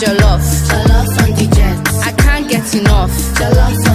jollof, love, on the jet. I can't get enough, jollof